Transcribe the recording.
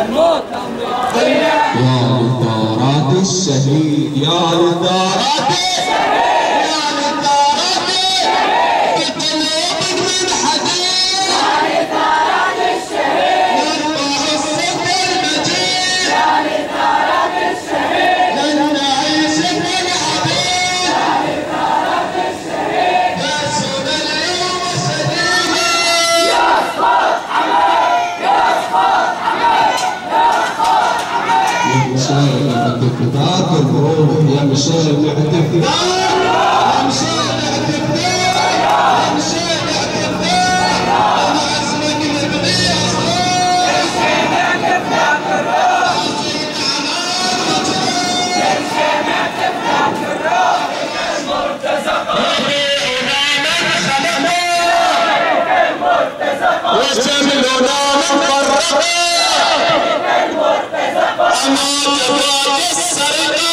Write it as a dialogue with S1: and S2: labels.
S1: الموت أمريكا
S2: يا لثارات الشهيد يا لثارات الشهيد Ευχαριστούμε πολύ για την ευκαιρία. ¡Sarita!